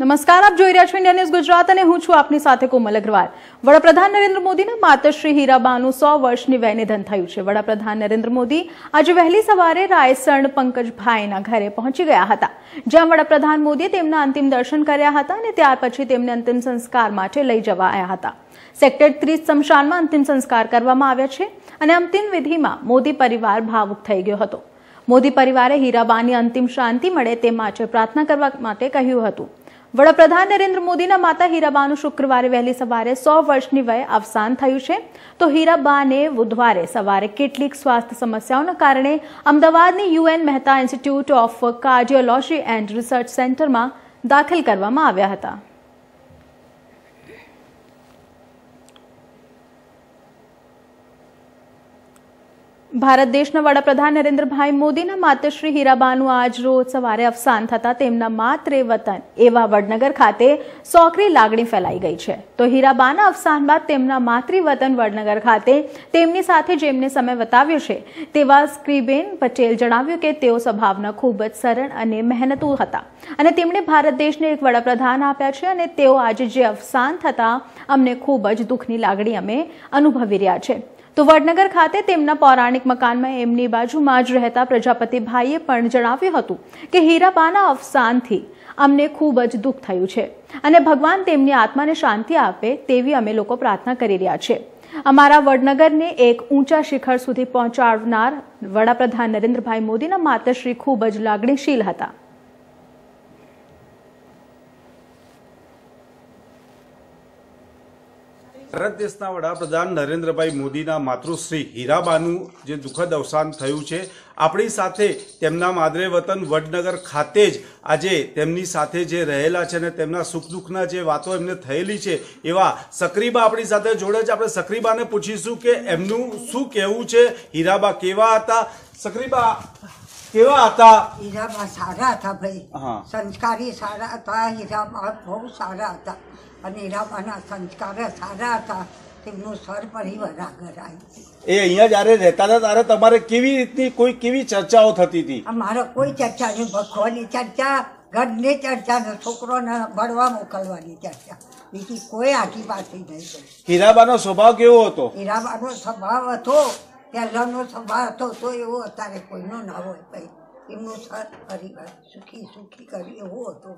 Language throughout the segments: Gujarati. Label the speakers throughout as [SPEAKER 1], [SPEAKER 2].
[SPEAKER 1] નમસ્કાર, આપ જોઈ રહ્યા છો ઇન્ડિયા ન્યૂઝ ગુજરાત અને હું છું આપની સાથે કોમલ અગ્રવાલ. વડાપ્રધાન નરેન્દ્ર મોદીના માતશ્રી હીરાબાનું સો વર્ષની વય નિધન થયું છે. વડાપ્રધાન નરેન્દ્ર મોદી આજે વહેલી સવારે રાયસણ પંકજભાઈના ઘરે પહોંચી ગયા હતા. જ્યાં વડાપ્રધાન મોદીએ તેમના અંતિમ દર્શન કર્યા હતા અને ત્યાર પછી તેમને અંતિમ સંસ્કાર માટે લઈ જવાયા હતા. સેક્ટર ત્રીસ સ્મશાનમાં અંતિમ સંસ્કાર કરવામાં આવ્યા છે અને અંતિમ વિધિમાં મોદી પરિવાર ભાવુક થઈ ગયો હતો. મોદી પરિવારે હીરાબાની અંતિમ શાંતિ મળે તે માટે પ્રાર્થના કરવા માટે કહ્યું હતું. વડાપ્રધાન નરેન્દ્ર મોદીના માતા હીરાબાનું શુક્રવારે વહેલી સવારે સો વર્ષની વયે અવસાન થયું છે. તો હીરાબાને બુધવારે સવારે કેટલીક સ્વાસ્થ્ય સમસ્યાઓના કારણે અમદાવાદની U N Mehta institute of cardiology and research સેન્ટરમાં દાખલ કરવામાં આવ્યા હતા. ભારત દેશના વડાપ્રધાન નરેન્દ્રભાઈ મોદીના માતશ્રી હીરાબાનું આજ રોજ સવારે અવસાન થતા તેમના માત્રે વતન એવા વડનગર ખાતે સોકરી લાગણી ફેલાઈ ગઈ છે. તો હીરાબાના અવસાન બાદ તેમના માતૃ વતન વડનગર ખાતે તેમની સાથે જેમને સમય વતાવ્યો છે, તેવા સ્ક્રીબેન પટેલ જણાવ્યું કે તેઓ સ્વભાવના ખૂબ જ સરળ અને મહેનતુ હતા અને તેમણે ભારત દેશને એક વડાપ્રધાન આપ્યા છે અને તેઓ આજે જે અવસાન થતા અમને ખૂબ જ દુઃખની લાગણી અમે અનુભવી રહ્યા છે. તો વડનગર ખાતે તેમના પૌરાણિક મકાનમાં એમની બાજુમાં જ રહેતા પ્રજાપતિભાઈએ પણ જણાવ્યું હતું કે હીરાબાના અવસાનથી અમને ખૂબ જ દુઃખ થયું છે અને ભગવાન તેમની આત્માને શાંતિ આપે તેવી અમે લોકો પ્રાર્થના કરી રહ્યા છે. અમારા વડનગરને એક ઊંચા શિખર સુધી પહોંચાડનાર વડાપ્રધાન નરેન્દ્રભાઈ મોદીના માતશ્રી ખૂબ જ લાગણીશીલ હતા.
[SPEAKER 2] ભારત દેશના વડાપ્રધાન નરેન્દ્રભાઈ મોદીના માતૃશ્રી હીરાબાનું જે દુઃખદ અવસાન થયું છે આપણી સાથે તેમના માદરે વતન વડનગર ખાતે જ આજે તેમની સાથે જે રહેલા છે અને તેમના સુખ દુઃખના જે વાતો એમને થયેલી છે એવા સક્રીબા આપણી સાથે જોડે છે આપણે સક્રીબાને પૂછીશું કે એમનું શું કહેવું છે હીરાબા કેવા હતા? સક્રીબા કેવા હતા?
[SPEAKER 3] હીરાબા સારા હતા ભાઈ. સંસ્કારી સારા હતા હીરાબા બહુ સારા હતા. અને હીરાબાના સંસ્કાર સારા હતા તેમનું સર પરિવાર આગળ આવ્યું
[SPEAKER 2] એ અહીંયા જ્યારે રહેતા હતા ત્યારે તમારે કેવી રીતની કોઈ કેવી ચર્ચાઓ થતી હતી?
[SPEAKER 3] મારો કોઈ ચર્ચા નહીં ભગવાનની ચર્ચા ઘરની ચર્ચા ને છોકરોને ભણવા મોકલવાની ચર્ચા. બીજી કોઈ આખી પાછી નહીં
[SPEAKER 2] હીરાબાનો સ્વભાવ કેવો હતો?
[SPEAKER 3] હીરાબાનો સ્વભાવ હતો પહેલાનો સ્વભાવ હતો તો એવો અત્યારે કોઈનો ના હોય ભાઈ. એમનું સાથ પરિવાર સુખી સુખી કરી એવો હતો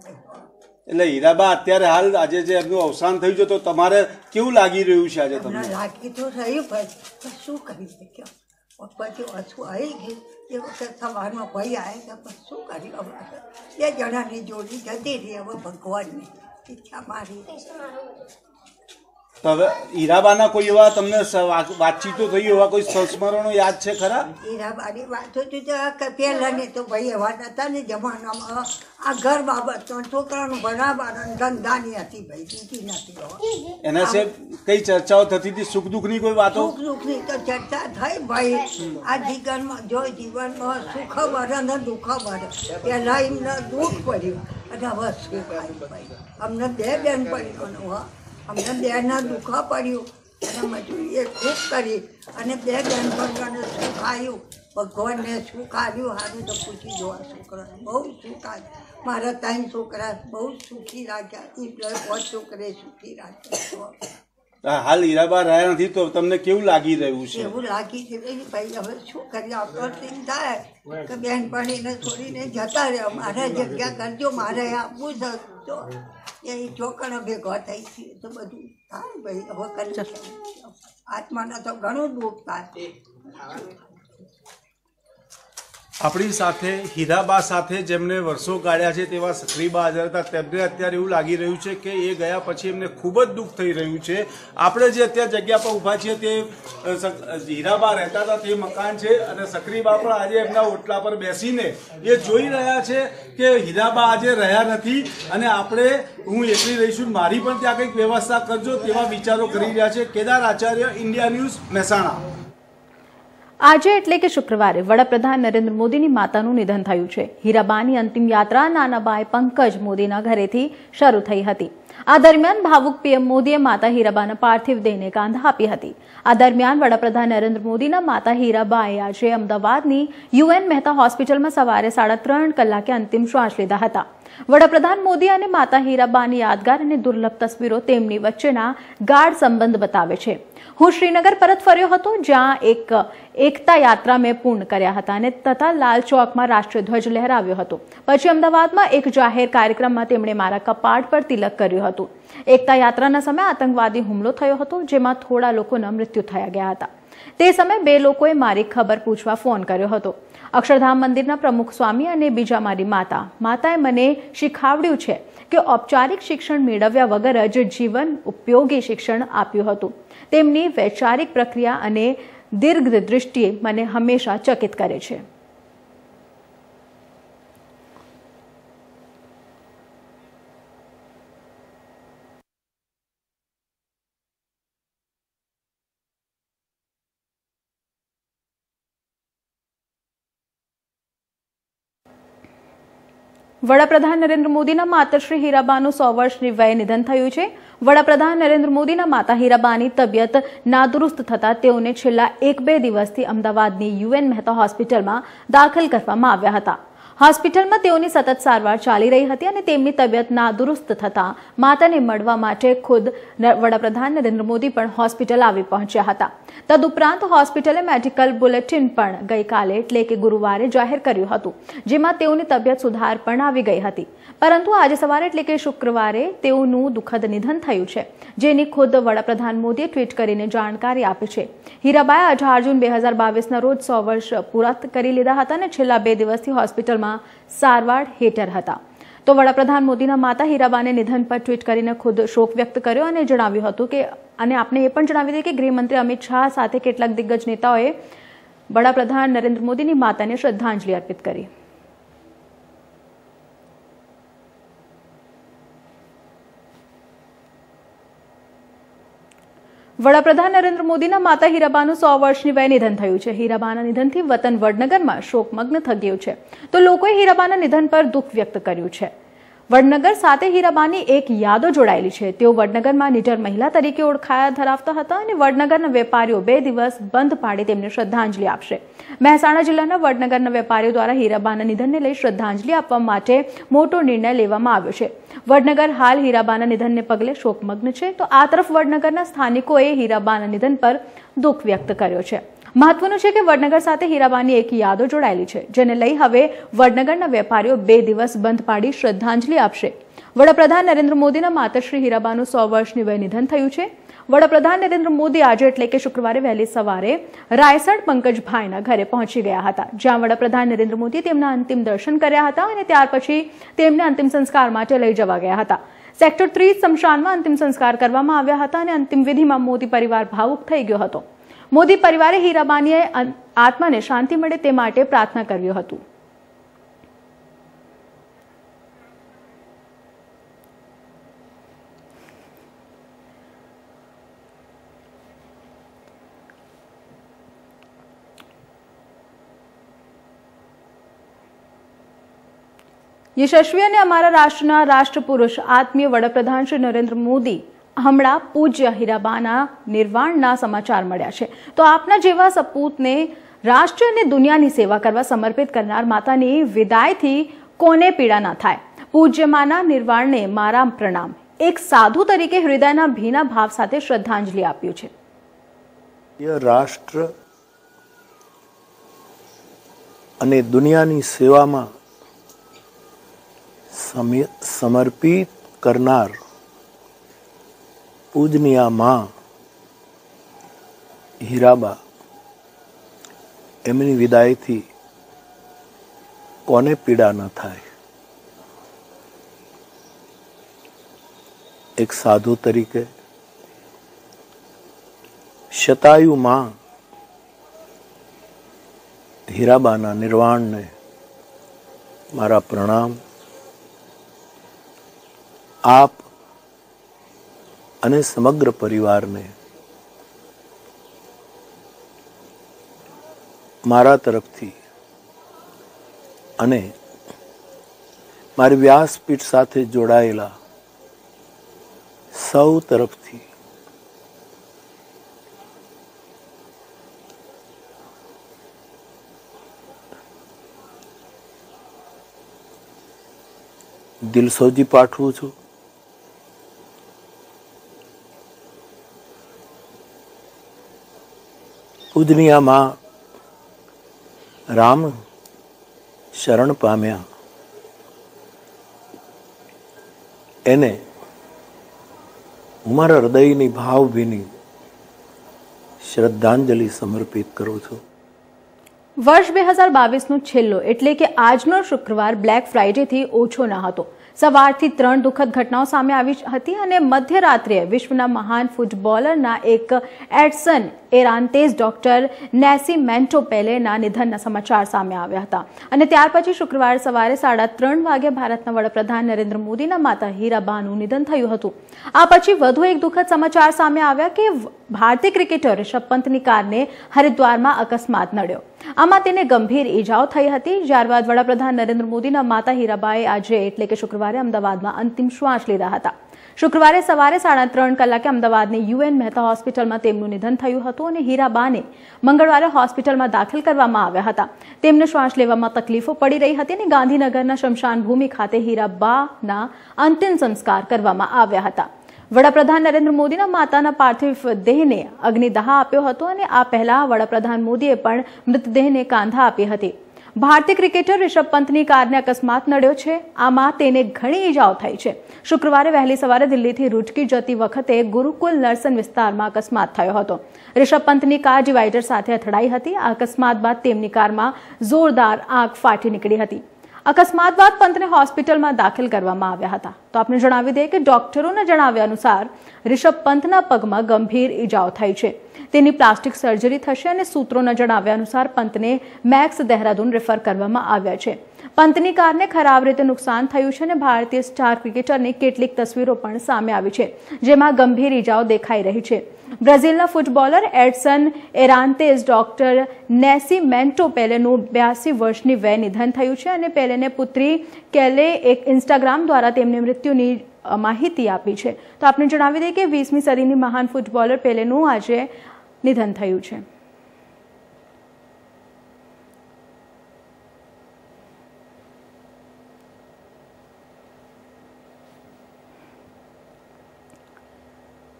[SPEAKER 2] એટલે હીરાબા અત્યારે હાલ આજે જે એમનું અવસાન થયું છે તો તમારે કેવું લાગી રહ્યું છે આજે
[SPEAKER 3] તમને? લાગી તો રહ્યું ભાઈ પણ શું કરી શક્યો પછી ઓછું આવી ગયું. એ વખત સવારમાં ભાઈ આવે તો પણ શું કરી હવે? બે જણાની જોડી જતી રહી હવે ભગવાનની ઈચ્છા મારી.
[SPEAKER 2] તો હવે હીરાબાના કોઈ એવા તમને વાતચીતો થઈ એવા કોઈ સંસ્મરણો યાદ છે ખરા?
[SPEAKER 3] હીરાબાની વાતો તો પહેલા ને તો ભાઈ એવા હતા ને જમાનામાં આ ઘર બાબત છોકરાનું ભણાવવાનું ધંધાની હતી ભાઈ બીજી નથી
[SPEAKER 2] એના છે કઈ ચર્ચાઓ થતી હતી? સુખ દુઃખની કોઈ વાતો?
[SPEAKER 3] સુખ દુઃખની તો ચર્ચા થઈ ભાઈ. આ જીવનમાં જો જીવનમાં સુખ વરે ને દુઃખ વરે પહેલાં એમને દુઃખ પડ્યું. અને હવે સુખ આવ્યું ભાઈ. અમને બે બેન પડ્યું હા. અમને બેના દુઃખા પડ્યું. અને મજૂરીએ ખૂબ કરી. અને બે પડ્યું સુખ આવ્યું ભગવાનને સુખ આવ્યું સારું તો પૂછી જોવા છોકરાને. બહુ સુખ આવ્યું મારા ત્રણ છોકરા બહુ સુખી રાખ્યા. એ પાંચ છોકરે સુખી રાખ્યા
[SPEAKER 2] હાલ હીરાબા રહ્યા નથી તો તમને કેવું લાગી રહ્યું છે?
[SPEAKER 3] એવું લાગી છે કે ભાઈ હવે શું કરીએ? ટીમ થાય. કે બેનપણીને છોડીને જતા રહે મારે જગ્યા કરજો. મારે આપવું છે તો એ ચોકણ ભેગો થઈ છે. તો બધું થાય ભાઈ. હવે કરી આત્માના તો ઘણું દુઃખ થાય.
[SPEAKER 2] આપણી સાથે હીરાબા સાથે જેમને વર્ષો કાઢ્યા છે તેવા સક્રીબા હાજર હતા. તેમને અત્યારે એવું લાગી રહ્યું છે કે એ ગયા પછી એમને ખૂબ જ દુઃખ થઈ રહ્યું છે. આપણે જે અત્યારે જગ્યા પર ઊભા છીએ તે હીરાબા રહેતા હતા તે મકાન છે અને સક્રીબા પણ આજે એમના ઓટલા પર બેસીને એ જોઈ રહ્યા છે કે હીરાબા આજે રહ્યા નથી અને આપણે, હું એકલી રહીશું, મારી પણ ત્યાં કંઈક વ્યવસ્થા કરજો તેવા વિચારો કરી રહ્યા છે. Kedar Acharya, India news, Mehsana.
[SPEAKER 1] આજે એટલે કે શુક્રવારે વડાપ્રધાન નરેન્દ્ર મોદીની માતાનું નિધન થયું છે. હીરાબાની અંતિમ યાત્રા નાનાબાઈ પંકજ મોદીના ઘરેથી શરૂ થઈ હતી. આ દરમિયાન ભાવુક પીએમ મોદીએ માતા હીરાબાના પાર્થિવ દેહને કાંધ આપી હતી. આ દરમિયાન વડાપ્રધાન નરેન્દ્ર મોદીના માતા હીરાબાએ આજે અમદાવાદની યુએન મહેતા હોસ્પિટલમાં સવારે સાડા ત્રણ કલાકે અંતિમ શ્વાસ લીધા હતા. વડાપ્રધાન મોદી અને માતા હીરાબાની યાદગાર અને દુર્લભ તસવીરો તેમની વચ્ચેના ગાઢ સંબંધ બતાવે છે. હું શ્રીનગર પરત ફર્યો હતો, જ્યાં એક એકતા યાત્રા મેં પૂર્ણ કર્યા હતા અને તથા લાલ ચોકમાં રાષ્ટ્રીય ધ્વજ લહેરાવ્યો હતો. પછી અમદાવાદમાં એક જાહેર કાર્યક્રમમાં તેમણે મારા કપાટ પર તિલક કર્યું હતું. એકતા યાત્રાના સમયે આતંકવાદી હુમલો થયો હતો, જેમાં થોડા લોકોના મૃત્યુ થયા ગયા હતા. તે સમયે બે લોકોએ મારી ખબર પૂછવા ફોન કર્યો હતો. અક્ષરધામ મંદિરના પ્રમુખ સ્વામી અને બીજા મારી માતા. માતાએ મને શીખાવડ્યું છે કે ઔપચારિક શિક્ષણ મેળવ્યા વગર જ જીવન ઉપયોગી શિક્ષણ આપ્યું હતું. તેમની વૈચારિક પ્રક્રિયા અને દીર્ઘ દૃષ્ટિએ મને હંમેશા ચકિત કરે છે. વડાપ્રધાન નરેન્દ્ર મોદીના માતશ્રી હીરાબાનું સો વર્ષની વયે નિધન થયું છે. વડાપ્રધાન નરેન્દ્ર મોદીના માતા હીરાબાની તબિયત નાદુરુસ્ત થતાં તેઓને છેલ્લા એક બે દિવસથી અમદાવાદની યુએન મહેતા હોસ્પિટલમાં દાખલ કરવામાં આવ્યા હતા. હોસ્પિટલમાં તેઓની સતત સારવાર ચાલી રહી હતી અને તેમની તબિયત નાદુરુસ્ત થતાં માતાને મળવા માટે ખુદ વડાપ્રધાન નરેન્દ્ર મોદી પણ હોસ્પિટલ આવી પહોંચ્યા હતા. તદુપરાંત હોસ્પિટલે મેડિકલ બુલેટિન પણ ગઈકાલે, એટલે કે ગુરુવારે જાહેર કર્યું હતું, જેમાં તેઓની તબિયત સુધાર પણ આવી ગઈ હતી. પરંતુ આજે સવારે, એટલે કે શુક્રવારે, તેઓનું દુઃખદ નિધન થયું છે, જેની ખુદ વડાપ્રધાન મોદીએ ટ્વીટ કરીને જાણકારી આપી છે. હીરાબાએ અઢાર જૂન બે હજાર બાવીસના રોજ સો વર્ષ પૂરા કરી લીધા હતા અને છેલ્લા બે દિવસથી હોસ્પિટલમાં સારવાર હેઠળ હતા. તો વડાપ્રધાન મોદીના માતા હીરાબાને નિધન પર ટ્વીટ કરીને ખુદ શોક વ્યક્ત કર્યો અને જણાવ્યું હતું કે, અને આપણે એ પણ જણાવી દઈએ કે ગૃહમંત્રી અમિત શાહ સાથે કેટલાક દિગ્ગજ નેતાઓએ વડાપ્રધાન નરેન્દ્ર મોદીની માતાને શ્રદ્ધાંજલિ અર્પિત કરી. વડાપ્રધાન નરેન્દ્ર મોદીના માતા હીરાબાનું સો વર્ષની વયે નિધન થયું છે. હીરાબાના નિધનથી વતન વડનગરમાં શોકમગ્ન થગ્યું છે. તો લોકોએ હીરાબાના નિધન પર દુઃખ વ્યક્ત કર્યું છે. વડનગર સાથે હીરાબાની એક યાદો જોડાયેલી છે. તેઓ વડનગરમાં નિડર મહિલા તરીકે ઓળખાયા ધરાવતા હતા અને વડનગરના વેપારીઓ બે દિવસ બંધ પાડી તેમને શ્રદ્ધાંજલિ આપશે. મહેસાણા જિલ્લાના વડનગરના વેપારીઓ દ્વારા હીરાબાના નિધનને લઈ શ્રદ્ધાંજલિ આપવા માટે મોટો નિર્ણય લેવામાં આવ્યો છે. વડનગર હાલ હીરાબાના નિધનને પગલે શોકમગ્ન છે. તો આ તરફ વડનગરના સ્થાનિકોએ હીરાબાના નિધન પર દુઃખ વ્યક્ત કર્યો છે. મહત્વનું છે કે વડનગર સાથે હીરાબાની એક યાદો જોડાયેલી છે, જેને લઈ હવે વડનગરના વેપારીઓ બે દિવસ બંધ પાડી શ્રદ્ધાંજલિ આપશે. વડાપ્રધાન નરેન્દ્ર મોદીના માતશ્રી હીરાબાનું સો વર્ષની વય નિધન થયું છે. વડાપ્રધાન નરેન્દ્ર મોદી આજે એટલે કે શુક્રવારે વહેલી સવારે રાયસણ પંકજભાઈના ઘરે પહોંચી ગયા હતા, જ્યાં વડાપ્રધાન નરેન્દ્ર મોદી તેમના અંતિમ દર્શન કર્યા હતા અને ત્યાર પછી તેમને અંતિમ સંસ્કાર માટે લઈ જવા ગયા હતા. સેક્ટર ત્રીસ શમશાનમાં અંતિમ સંસ્કાર કરવામાં આવ્યા હતા અને અંતિમ વિધિમાં મોદી પરિવાર ભાવુક થઈ ગયો હતો. મોદી પરિવારે હીરાબાનીએ આત્માને શાંતિ મળે તે માટે પ્રાર્થના કર્યું હતું. યશસ્વી અને અમારા રાષ્ટ્રના રાષ્ટ્રપુરુષ, આત્મીય વડાપ્રધાન શ્રી નરેન્દ્ર મોદી હમણાં પૂજ્ય હીરાબાના નિર્વાણના સમાચાર મળ્યા છે. તો આપના જેવા સપૂતને રાષ્ટ્ર અને દુનિયાની સેવા કરવા સમર્પિત કરનાર માતાની વિદાયથી કોને પીડા ના થાય? પૂજ્યમાના નિર્વાણને મારા પ્રણામ. એક સાધુ તરીકે હૃદયના ભીના ભાવ સાથે શ્રદ્ધાંજલિ આપ્યું છે.
[SPEAKER 4] રાષ્ટ્ર અને દુનિયાની સેવામાં સમર્પિત કરનાર માં હીરાબા, એમની વિદાયથી કોને પીડા ન થાય? એક સાધુ તરીકે શતાયુમાં હીરાબાના નિર્વાણને મારા પ્રણામ. આપ અને સમગ્ર પરિવારને મારા તરફથી અને મારી વ્યાસપીઠ સાથે જોડાયેલા સૌ તરફથી દિલસોજી પાઠવું છું. પૂજનીયમાં રામ શરણ પામ્યા. એને હું મારા હૃદયની ભાવભીની શ્રદ્ધાંજલિ સમર્પિત કરું છું.
[SPEAKER 1] વર્ષ બે હજાર બાવીસનો છેલ્લો એટલે કે આજનો શુક્રવાર બ્લેક ફ્રાઇડેથી ઓછો ન હતો. સવારથી ત્રણ દુઃખદ ઘટનાઓ સામે આવી હતી અને મધ્યરાત્રે વિશ્વના મહાન ફૂટબોલરના એક એડસન એરાન્તેઝ ડોક્ટર નેસી મેન્ટો પેલેના નિધનના સમાચાર સામે આવ્યા હતા. અને ત્યાર પછી શુક્રવાર સવારે સાડા ત્રણ વાગે ભારતના વડાપ્રધાન નરેન્દ્ર મોદીના માતા હીરાબાનું નિધન થયું હતું. આ પછી વધુ એક દુઃખદ સમાચાર સામે આવ્યા કે ભારતીય ક્રિકેટર ઋષભ પંતની કારને હરિદ્વારમાં અકસ્માત નડ્યો. આમાં તેને ગંભીર ઈજાઓ થઈ હતી. ત્યારબાદ વડાપ્રધાન નરેન્દ્ર મોદીના માતા હીરાબાએ આજે એટલે કે શુક્રવારે અમદાવાદમાં અંતિમ શ્વાસ લીધા હતા. શુક્રવારે સવારે સાડા ત્રણ કલાકે અમદાવાદની યુએન મહેતા હોસ્પિટલમાં તેમનું નિધન થયું હતું. અને હીરાબાને મંગળવારે હોસ્પિટલમાં દાખલ કરવામાં આવ્યા હતા. તેમને શ્વાસ લેવામાં તકલીફો પડી રહી હતી અને ગાંધીનગરના શમશાન ભૂમિ ખાતે હીરાબાના અંતિમ સંસ્કાર કરવામાં આવ્યા હતા. વડાપ્રધાન નરેન્દ્ર મોદીના માતાના પાર્થિવ દેહને અગ્નિદાહ આપ્યો હતો અને આ પહેલા વડાપ્રધાન મોદીએ પણ મૃતદેહને કાંધા આપી હતી. ભારતીય ક્રિકેટર રિષભ પંતની કારને અકસ્માત નડ્યો છે. આમાં તેને ઘણી ઈજાઓ થઈ છે. શુક્રવારે વહેલી સવારે દિલ્હીથી રૂટકી જતી વખતે ગુરુકુલ નર્સન વિસ્તારમાં અકસ્માત થયો હતો. રિષભ પંતની કાર ડિવાઈડર સાથે અથડાઈ હતી. આ અકસ્માત બાદ તેમની કારમાં જોરદાર આગ ફાટી નીકળી હતી. અકસ્માત બાદ પંતને હોસ્પિટલમાં દાખલ કરવામાં આવ્યા હતા. તો આપણે જણાવી દઈએ કે ડોક્ટરોના જણાવ્યા અનુસાર રિષભ પંતના પગમાં ગંભીર ઈજાઓ થઈ છે. તેની પ્લાસ્ટિક સર્જરી થશે અને સૂત્રોના જણાવ્યા અનુસાર પંતને મેક્સ દહેરાદૂન રેફર કરવામાં આવ્યા છે. પંતની કારને ખરાબ રીતે નુકસાન થયું છે અને ભારતીય સ્ટાર ક્રિકેટરની કેટલીક તસવીરો પણ સામે આવી છે, જેમાં ગંભીર ઈજાઓ દેખાઈ રહી છે. બ્રાઝિલના ફૂટબોલર એડસન એરાન્તેઝ ડોક્ટર નેસી મેન્ટો પેલેનું બ્યાસી વર્ષની વય નિધન થયું છે અને પેલેને પુત્રી કેલે એક ઇન્સ્ટાગ્રામ દ્વારા તેમની મૃત્યુની માહિતી આપી છે. તો આપણે જણાવી દઈએ કે વીસમી સદીની મહાન ફૂટબોલર પેલેનું આજે નિધન થયું છે.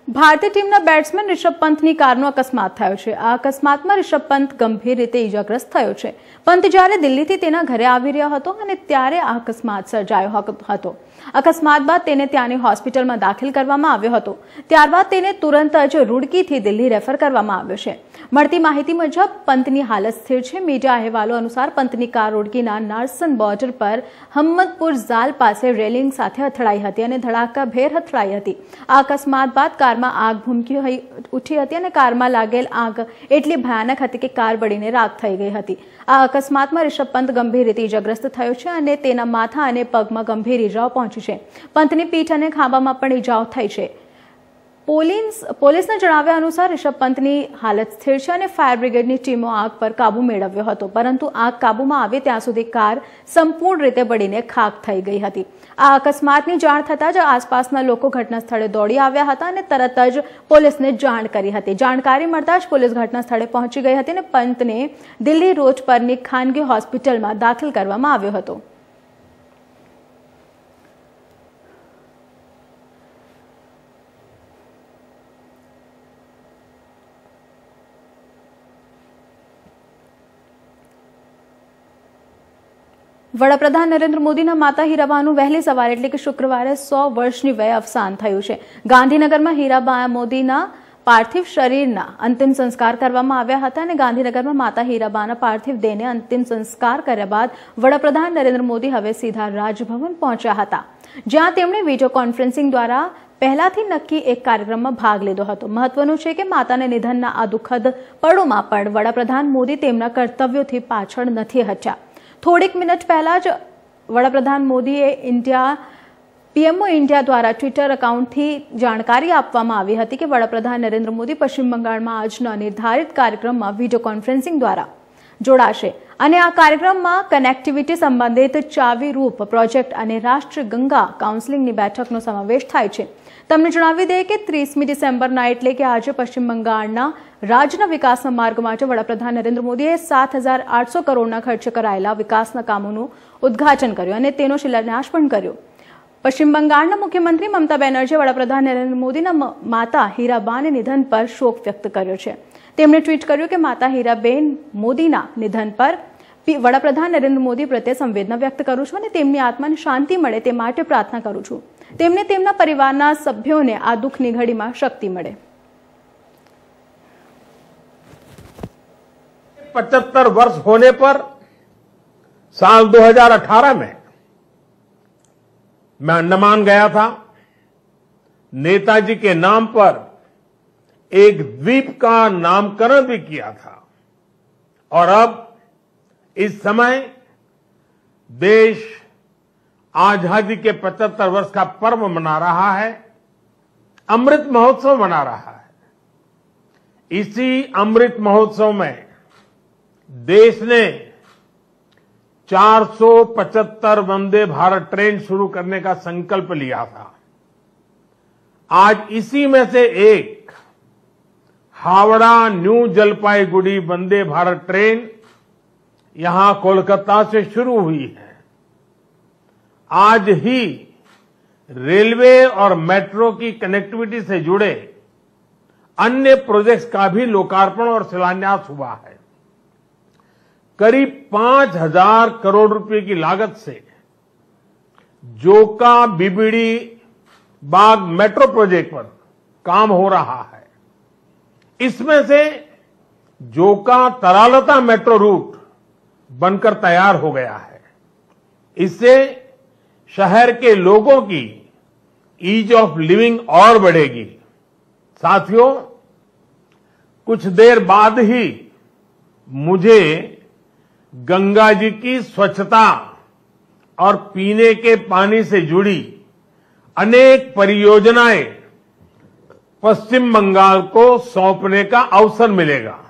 [SPEAKER 1] ભારતીય ટીમના બેટ્સમેન રિષભ પંતની કારનો અકસ્માત થયો છે. આ અકસ્માતમાં રિષભ પંત ગંભીર રીતે ઇજાગ્રસ્ત થયો છે. પંત જ્યારે દિલ્હીથી તેના ઘરે આવી રહ્યો હતો અને ત્યારે આ અકસ્માત સર્જાયો હતો. અકસ્માત બાદ તેને ત્યાંની હોસ્પિટલમાં દાખલ કરવામાં આવ્યો હતો. ત્યારબાદ તેને તુરંત જ રૂડકીથી દિલ્હી રેફર કરવામાં આવ્યો છે. મળતી માહિતી મુજબ, પંતની હાલત સ્થિર છે. મીડિયા અહેવાલો અનુસાર પંતની કાર રૂડકીના નાર્સન બોર્ડર પર હમ્મદપુર ઝાલ પાસે રેલિંગ સાથે અથડાઈ હતી અને ધડાકાભેર અથડાઈ હતી. આ અકસ્માત બાદ કારમાં આગ ભૂમકી ઉઠી હતી અને કારમાં લાગેલ આગ એટલી ભયાનક હતી કે કાર બળીને રાખ થઈ ગઈ હતી. આ અકસ્માતમાં રિષભ પંત ગંભીર રીતે ઇજાગ્રસ્ત થયો છે અને તેના માથા અને પગમાં ગંભીર ઇજાઓ પહોંચી છે. પંતની પીઠ અને ખાંબામાં પણ ઇજાઓ થઈ છે. પોલીસ, પોલીસના જણાવ્યા અનુસાર રિષભ પંતની હાલત સ્થિર છે અને ફાયર બ્રિગેડની ટીમો આગ પર કાબુ મેળવ્યો હતો. પરંતુ આગ કાબુમાં આવે ત્યાં સુધી કાર સંપૂર્ણ રીતે બળીને ખાક થઈ ગઈ હતી. આ અકસ્માતની જાણ થતાં જ આસપાસના લોકો ઘટના સ્થળે દોડી આવ્યા હતા અને તરત જ પોલીસને જાણ કરી હતી. જાણકારી મળતા જ પોલીસ ઘટના સ્થળે પહોંચી ગઈ હતી અને પંતને દિલ્હી રોડ પરની ખાનગી હોસ્પિટલમાં દાખલ કરવામાં આવ્યો હતો. વડાપ્રધાન નરેન્દ્ર મોદીના માતા હીરાબાનું વહેલી સવારે એટલે કે શુક્રવારે સો વર્ષની વયે અવસાન થયું છે. ગાંધીનગરમાં હીરાબા મોદીના પાર્થિવ શરીરના અંતિમ સંસ્કાર કરવામાં આવ્યા હતા અને ગાંધીનગરમાં માતા હીરાબાના પાર્થિવ દેહને અંતિમ સંસ્કાર કર્યા બાદ વડાપ્રધાન નરેન્દ્ર મોદી હવે સીધા રાજભવન પહોંચ્યા હતા. જ્યાં તેમણે વીડિયો કોન્ફરન્સિંગ દ્વારા પહેલાથી નક્કી એક કાર્યક્રમમાં ભાગ લીધો હતો. મહત્વનું છે કે માતાના નિધનના આ દુઃખદ પળોમાં પણ વડાપ્રધાન મોદી તેમના કર્તવ્યોથી પાછળ નથી હટ્યા. થોડીક મિનિટ પહેલા જ વડાપ્રધાન મોદીએ ઇન્ડિયા, પીએમઓ ઇન્ડિયા દ્વારા ટ્વિટર એકાઉન્ટથી જાણકારી આપવામાં આવી હતી કે વડાપ્રધાન નરેન્દ્ર મોદી પશ્ચિમ બંગાળમાં આજના નિર્ધારિત કાર્યક્રમમાં વીડિયો કોન્ફરન્સિંગ દ્વારા જોડાશે. અને આ કાર્યક્રમમાં કનેક્ટિવિટી સંબંધિત ચાવીરૂપ પ્રોજેક્ટ અને રાષ્ટ્ર ગંગા કાઉન્સિલિંગની બેઠકનો સમાવેશ થાય છે. તમને જણાવી દઈએ કે ત્રીસમી ડિસેમ્બરના એટલે કે આજે પશ્ચિમ બંગાળના રાજ્યના વિકાસના માર્ગ માટે વડાપ્રધાન નરેન્દ્ર મોદીએ સાત હજાર આઠસો કરોડના ખર્ચે કરાયેલા વિકાસના કામોનું ઉદ્ઘાટન કર્યું અને તેનો શિલાન્યાસ પણ કર્યો. પશ્ચિમ બંગાળના મુખ્યમંત્રી મમતા બેનર્જીએ વડાપ્રધાન નરેન્દ્ર મોદીના માતા હીરાબાને નિધન પર શોક વ્યક્ત કર્યો છે. તેમણે ટ્વીટ કર્યું કે માતા હીરાબેન મોદીના નિધન પર વડાપ્રધાન નરેન્દ્ર મોદી પ્રત્યે સંવેદના વ્યક્ત કરું છું અને તેમની આત્માને શાંતિ મળે તે માટે પ્રાર્થના કરું છું. તેમને તેમના પરિવારના સભ્યોને આ દુઃખની ઘડીમાં શક્તિ મળે
[SPEAKER 5] पचहत्तर वर्ष होने पर साल 2018 में मैं अंडमान गया था नेताजी के नाम पर एक द्वीप का नामकरण भी किया था और अब इस समय देश आज़ादी के 75 वर्ष का पर्व मना रहा है, अमृत महोत्सव मना रहा है। इसी अमृत महोत्सव में देश ने 475 वंदे भारत ट्रेन शुरू करने का संकल्प लिया था। आज इसी में से एक हावड़ा न्यू जलपाईगुड़ी वंदे भारत ट्रेन यहाँ कोलकाता से शुरू हुई है। आज ही रेलवे और मेट्रो की कनेक्टिविटी से जुड़े अन्य प्रोजेक्ट्स का भी लोकार्पण और शिलान्यास हुआ है। करीब पाँच हज़ार करोड़ रुपए की लागत से जोका, बीबीडी, बाग मेट्रो प्रोजेक्ट पर काम हो रहा है। इसमें से जोका तरालता मेट्रो रूट बनकर तैयार हो गया है। इससे शहर के लोगों की ईज ऑफ़ लिविंग और बढ़ेगी। साथियों, कुछ देर बाद ही मुझे गंगा जी की स्वच्छता और पीने के पानी से जुड़ी अनेक परियोजनाएँ पश्चिम बंगाल को सौंपने का अवसर मिलेगा।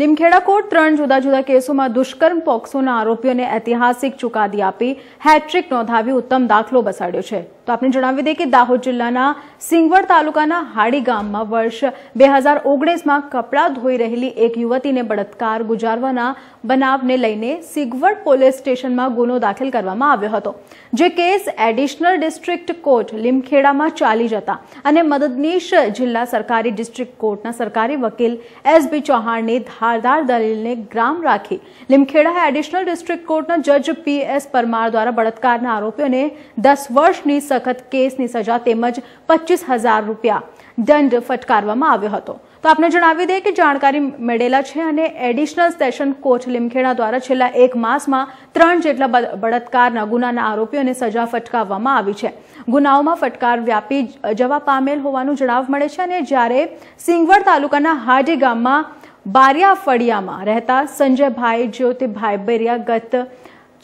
[SPEAKER 1] લીમખેડા કોર્ટ ત્રણ જુદા જુદા કેસોમાં દુષ્કર્મ પોક્સોના આરોપીઓને ઐતિહાસિક ચુકાદી આપી હેટ્રિક નોંધાવી ઉત્તમ દાખલો બેસાડ્યો છે. તો આપણે જણાવી દઈએ કે દાહોદ જિલ્લાના સિંગવડ તાલુકાના હાડી ગામમાં વર્ષ બે હજાર કપડાં ધોઈ રહેલી એક યુવતીને બળાત્કાર ગુજારવાના બનાવને લઈને સિંગવડ પોલીસ સ્ટેશનમાં ગુનો દાખલ કરવામાં આવ્યો હતો. જે કેસ એડિશનલ ડિસ્ટ્રિક્ટ કોર્ટ લીમખેડામાં ચાલી જતા અને મદદનીશ જિલ્લા સરકારી ડિસ્ટ્રિક્ટ કોર્ટના સરકારી વકીલ એસ બી ચૌહાણની ધારદાર દલીલને ગ્રામ રાખી લીમખેડા એડિશનલ ડિસ્ટ્રિક્ટ કોર્ટના જજ પી એસ પરમાર દ્વારા બળાત્કારના આરોપીઓને દસ વર્ષની સખત કેસની સજા તેમજ પચીસ હજાર રૂપિયા દંડ ફટકારવામાં આવ્યો હતો. તો આપને જણાવી દઈએ કે જાણકારી મેળેલા છે અને એડિશનલ સેશન કોર્ટ લીમખેડા દ્વારા છેલ્લા એક માસમાં ત્રણ જેટલા બળાત્કારના ગુનાના આરોપીઓને સજા ફટકારવામાં આવી છે. ગુનાઓમાં ફટકાર વ્યાપી જવા પામેલ હોવાનું જણાવ મળે છે અને જ્યારે સિંગવડ તાલુકાના હાડી ગામમાં બારિયા ફળિયામાં રહેતા સંજયભાઈ જ્યોતિભાઈ બેરિયા ગત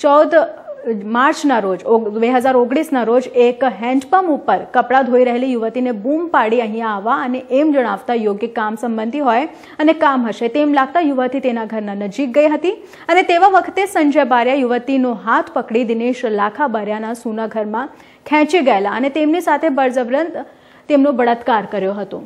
[SPEAKER 1] ચૌદ માર્ચના રોજ બે હજાર ઓગણીસના રોજ એક હેન્ડપંપ ઉપર કપડાં ધોઈ રહેલી યુવતીને બૂમ પાડી અહીંયા આવવા અને એમ જણાવતા યોગ્ય કામ સંબંધી હોય અને કામ હશે તેમ લાગતા યુવતી તેના ઘરના નજીક ગઈ હતી અને તેવા વખતે સંજય બારિયા યુવતીનો હાથ પકડી દિનેશ લાખા બારિયાના સૂના ઘરમાં ખેંચી ગયેલા અને તેમની સાથે બળજબરંત તેમનો બળાત્કાર કર્યો હતો.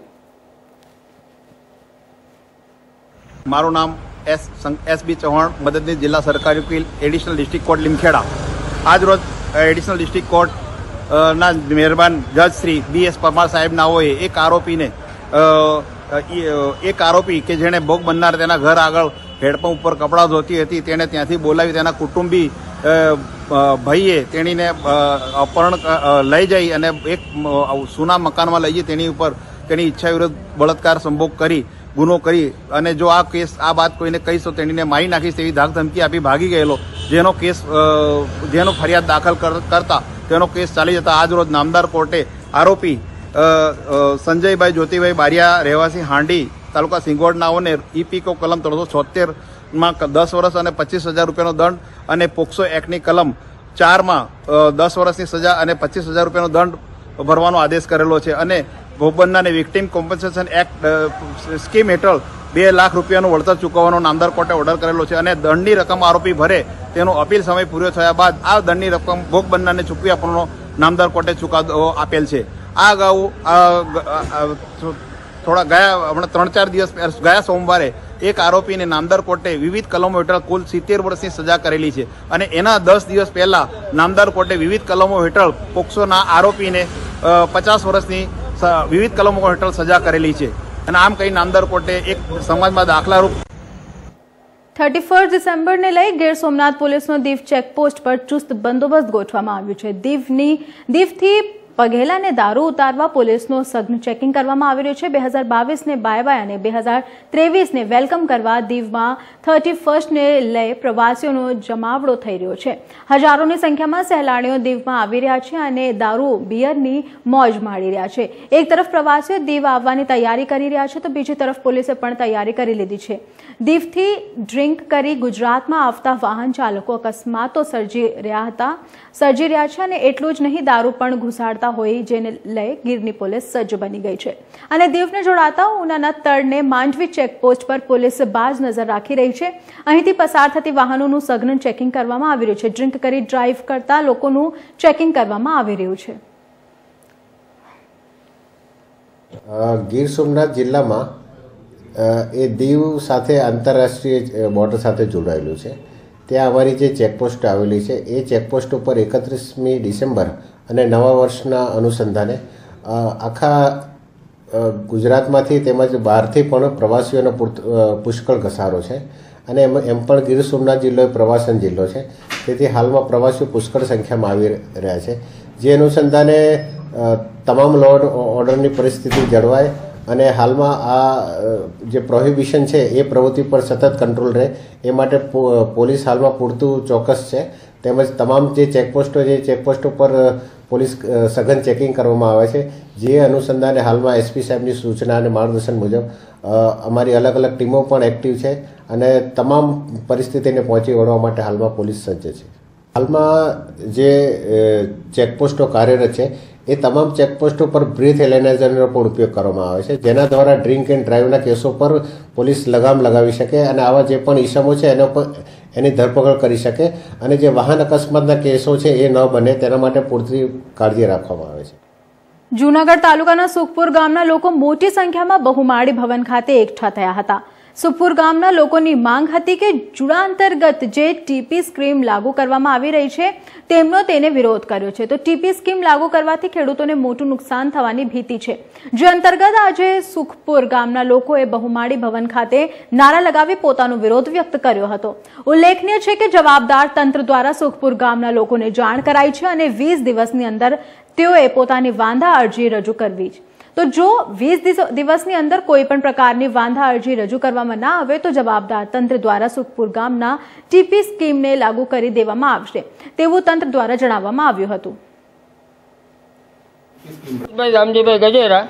[SPEAKER 6] મારું નામ એસ એસ બી ચૌહાણ મદદની જિલ્લા સરકારી વકીલ, એડિશનલ ડિસ્ટ્રિક્ટ કોર્ટ લીમખેડા આજ રોજ એડિશનલ ડિસ્ટ્રિક્ટ કોર્ટ ના મહેરબાન જજ શ્રી બી એસ પરમાર સાહેબના હોય, એક આરોપીને એક આરોપી કે જેણે ભોગ બનનાર તેના ઘર આગળ હેડપંપ ઉપર કપડાં ધોતી હતી, તેણે ત્યાંથી બોલાવી તેના કુટુંબી ભાઈએ તેણીને અપહરણ લઈ જઈ અને એક સુના મકાનમાં લઈ જઈ, તેની ઉપર તેની ઈચ્છા વિરુદ્ધ બળાત્કાર સંભોગ કરી, ગુનો કરી અને જો આ કેસ, આ વાત કોઈને કહીશ તો તેણીને મારી નાખીશ તેવી ધાક ધમકી આપી ભાગી ગયેલો. જેનો કેસ જેનો ફરિયાદ દાખલ કર- કરતા તેનો કેસ ચાલી જતા આજ રોજ નામદાર કોર્ટે આરોપી સંજયભાઈ જ્યોતિભાઈ બારિયા, રહેવાસી હાંડી તાલુકા સિંગોડનાઓને ઈપીકો કલમ ત્રણસો છોતેરમાં દસ વર્ષ અને પચીસ હજાર રૂપિયાનો દંડ અને પોક્સો એક્ટની કલમ ચારમાં દસ વર્ષની સજા અને પચીસ હજાર રૂપિયાનો દંડ ભરવાનો આદેશ કરેલો છે. અને ભોગ બનનારને વિક્ટીમ કોમ્પન્સેશન એક્ટ સ્કીમ હેઠળ બે લાખ રૂપિયાનું વળતર ચૂકવવાનો નામદાર કોર્ટે ઓર્ડર કરેલો છે અને દંડની રકમ આરોપી ભરે તેનો અપીલ સમય પૂરો થયા બાદ આ દંડની રકમ ભોગ બનનારને ચૂકવી આપવાનો નામદાર કોર્ટે ચુકાદો આપેલ છે. આ અગાઉ થોડા ગયા, હમણાં ત્રણ ચાર દિવસ ગયા સોમવારે એક આરોપીને નામદાર કોર્ટે વિવિધ કલમો હેઠળ કુલ સિત્તેર વર્ષની સજા કરેલી છે અને એના દસ દિવસ પહેલાં નામદાર કોર્ટે વિવિધ કલમો હેઠળ પોક્સોના આરોપીને પચાસ વર્ષની વિવિધ કલમો હેઠળ સજા કરેલી છે. અને આમ કહીને નામદાર કોર્ટે એક સમાજમાં દાખલારૂપ
[SPEAKER 1] થર્ટી ફર્સ્ટ ડિસેમ્બરને લઈ ગીર સોમનાથ પોલીસનો દીવ ચેકપોસ્ટ પર ચુસ્ત બંદોબસ્ત ગોઠવવામાં આવ્યો છે. દીવની દીવથી પઘેલાને દારૂ ઉતારવા પોલીસનો સઘન ચેકિંગ કરવામાં આવી રહ્યું છે. બે હજાર બાવીસને બાય બાય અને બે હજાર ત્રેવીસને વેલકમ કરવા દીવમાં થર્ટી ફર્સ્ટને લઈ પ્રવાસીઓનો જમાવડો થઈ રહ્યો છે. હજારોની સંખ્યામાં સહેલાણીઓ દીવમાં આવી રહ્યા છે અને દારૂ બિયરની મોજ માણી રહ્યા છે. એક તરફ પ્રવાસીઓ દીવ આવવાની તૈયારી કરી રહ્યા છે, તો બીજી તરફ પોલીસે પણ તૈયારી કરી લીધી છે. દીવથી ડ્રિંક કરી ગુજરાતમાં આવતા વાહન ચાલકો અકસ્માતો સર્જી રહ્યા હતા. સર્જી રહ્યા છે અને એટલું જ નહીં, દારૂ પણ ઘુસાડતા હોય જેને લઈ ગીરની પોલીસ સજ્જ બની ગઈ છે. અને દીવને જોડાતા ઉનાના તળને માંડવી ચેકપોસ્ટ પર પોલીસ બાજ નજર રાખી રહી છે. અહીંથી પસાર થતી વાહનોનું સઘન ચેકિંગ કરવામાં આવી રહ્યું છે. ડ્રિંક કરી ડ્રાઈવ કરતા લોકોનું ચેકિંગ કરવામાં આવી રહ્યું છે.
[SPEAKER 7] ગીર સોમનાથ જિલ્લામાં એ દીવ સાથે આંતરરાષ્ટ્રીય બોર્ડર સાથે જોડાયેલું છે. ત્યાં અમારી જે ચેકપોસ્ટ આવેલી છે, એ ચેકપોસ્ટ ઉપર એકત્રીસમી ડિસેમ્બર અને નવા વર્ષના અનુસંધાને આખા ગુજરાતમાંથી તેમજ બહારથી પણ પ્રવાસીઓનો પુષ્કળ ઘસારો છે. અને એમ એમ પણ ગીર સોમનાથ જિલ્લો પ્રવાસન જિલ્લો છે. તેથી હાલમાં પ્રવાસીઓ પુષ્કળ સંખ્યામાં આવી રહ્યા છે. જે અનુસંધાને તમામ લો ઓર્ડરની પરિસ્થિતિ જળવાય અને હાલમાં આ જે પ્રોહિબિશન છે એ પ્રવૃત્તિ પર સતત કંટ્રોલ રહે એ માટે પોલીસ હાલમાં પૂરતું ચોક્કસ છે. તેમજ તમામ જે ચેકપોસ્ટો છે ચેકપોસ્ટો પર અ, પોલીસ સઘન ચેકિંગ કરવામાં આવે છે. જે અનુસંધાને હાલમાં એસપી સાહેબની સૂચના અને માર્ગદર્શન મુજબ અમારી અલગ અલગ ટીમો પણ એક્ટિવ છે અને તમામ પરિસ્થિતિને પહોંચી વળવા માટે હાલમાં પોલીસ સજ્જ છે. હાલમાં જે ચેકપોસ્ટો કાર્યરત છે, એ તમામ ચેકપોસ્ટો પર બ્રીથ એલેનાઇઝરનો પણ ઉપયોગ કરવામાં આવે છે. જેના દ્વારા ડ્રિંક એન્ડ ડ્રાઈવના કેસો પર પોલીસ લગામ લગાવી શકે અને આવા જે પણ ઈસમો છે, એના પર એની ધરપકડ કરી શકે અને જે વાહન અકસ્માતના કેસો છે એ ન બને તેના માટે પૂરતી કાળજી રાખવામાં આવે છે.
[SPEAKER 1] જૂનાગઢ તાલુકાના સુખપુર ગામના લોકો મોટી સંખ્યામાં બહુમાળી ભવન ખાતે એકઠા થયા હતા. સુખપુર ગામના લોકોની માંગ હતી કે જુડા અંતર્ગત જે ટીપી સ્કીમ લાગુ કરવામાં આવી રહી છે, તેમનો તેને વિરોધ કર્યો છે. તો ટીપી સ્કીમ લાગુ કરવાથી ખેડૂતોને મોટું નુકસાન થવાની ભીતિ છે. જે અંતર્ગત આજે સુખપુર ગામના લોકોએ બહુમાળી ભવન ખાતે નારા લગાવી પોતાનો વિરોધ વ્યક્ત કર્યો હતો. ઉલ્લેખનીય છે કે જવાબદાર તંત્ર દ્વારા સુખપુર ગામના લોકોને જાણ કરાઈ છે અને વીસ દિવસની અંદર તેઓએ પોતાની વાંધા અરજી રજૂ કરવી છે. તો જો વીસ દિવસની અંદર કોઈ પણ પ્રકારની વાંધા, અરજી રજૂ કરવામાં ના આવે, તો જવાબદાર તંત્ર દ્વારા સુખપુર ગામના ટીપી સ્કીમને લાગુ કરી દેવામાં આવશે. તેવું તંત્ર દ્વારા જણાવવામાં આવ્યું હતું.
[SPEAKER 8] ભાઈ રામજીભાઈ ગજેરા,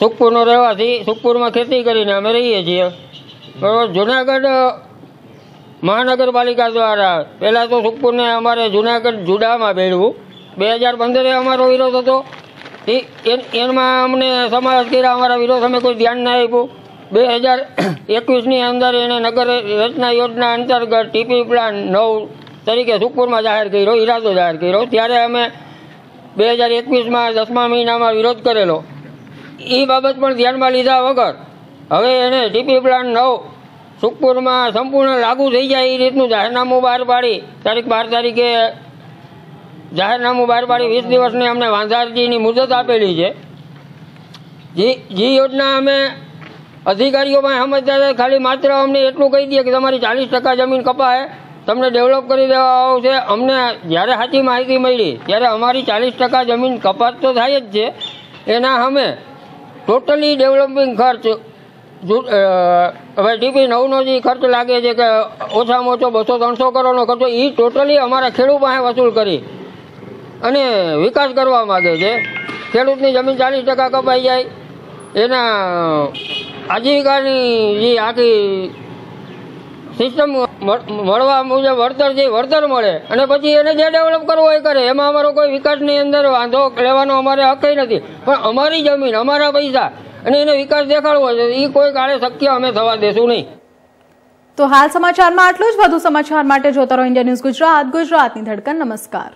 [SPEAKER 8] સુખપુરનો રહેવાથી સુખપુરમાં ખેતી કરીને અમે રહીએ છીએ. જુનાગઢ મહાનગરપાલિકા દ્વારા પહેલાં તો સુખપુરને અમારે જુનાગઢ જુડામાં ભેળવું. બે હજાર પંદરે અમારો વિરોધ હતો. એ- એમાં અમને સમાવેશ કર્યા અમારા વિરોધ અમે કોઈ ધ્યાન ના આપ્યું. બે હજાર એકવીસની અંદર એને નગર રચના યોજના અંતર્ગત ટીપી પ્લાન નવ તરીકે સુખપુરમાં જાહેર કર્યો, ઈરાદો જાહેર કર્યો. ત્યારે અમે બે હજાર એકવીસમાં દસમા મહિનામાં વિરોધ કરેલો. એ બાબત પણ ધ્યાનમાં લીધા વગર હવે એને ટીપી પ્લાન નવ સુખપુરમાં સંપૂર્ણ લાગુ થઈ જાય એ રીતનું જાહેરનામું બહાર પાડી. તારીખ બાર તારીખે જાહેરનામું બહાર પાડી વીસ દિવસની અમને વાંધારજીની મુદત આપેલી છે. જી, જે યોજના અમે અધિકારીઓ પાસે સમજતા ખાલી માત્ર અમને એટલું કહી દઈએ કે તમારી ચાલીસ ટકા જમીન કપાય. તમને ડેવલપ કરી દેવા આવશે. અમને જ્યારે સાચી માહિતી મળી, ત્યારે અમારી ચાલીસ ટકા જમીન કપાત તો થાય જ છે. એના અમે ટોટલી ડેવલપિંગ ખર્ચ હવે ટીપી નવનો જે ખર્ચ લાગે છે કે ઓછામાં ઓછો બસો ત્રણસો કરોડનો ખર્ચો એ ટોટલી અમારા ખેડૂત પાસે વસૂલ કરી. અને વિકાસ કરવા માગે છે. ખેડૂતની જમીન ચાલીસ ટકા કપાઈ જાય. એના આજીવિકાની જે આખી સિસ્ટમ મળવા મુજબ વળતર જે વળતર મળે અને પછી એને જે ડેવલપ કરવો એ કરે. એમાં અમારો કોઈ વિકાસની અંદર વાંધો લેવાનો અમારે હક નથી. પણ અમારી જમીન, અમારા પૈસા અને એનો વિકાસ દેખાડવો છે એ કોઈ કાળે શક્ય અમે થવા દેશું નહીં.
[SPEAKER 1] તો હાલ સમાચારમાં આટલું જ. વધુ સમાચાર માટે જોતા રહો ઇન્ડિયા ન્યૂઝ ગુજરાત. ગુજરાતની ધડકન. નમસ્કાર.